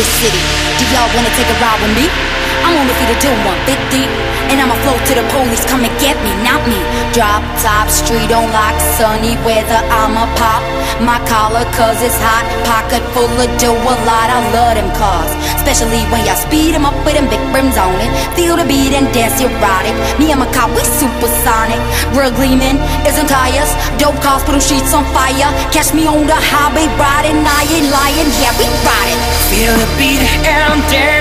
city. Do y'all wanna take a ride with me? I'm only feet to do 150. And I'ma flow to the police, come and get me, not me. Drop top, street on lock, sunny weather, I'ma pop. My collar, cause it's hot. Pocket full of dough, a lot, I love them cars. Especially when y'all speed 'em up with them big rims on it. Feel the beat and dance erotic. Me and my car, we supersonic. Real gleaming, isn't tires. Dope cars, put them streets on fire. Catch me on the highway riding, I ain't lying, yeah, we riding. Feel the beat and dance.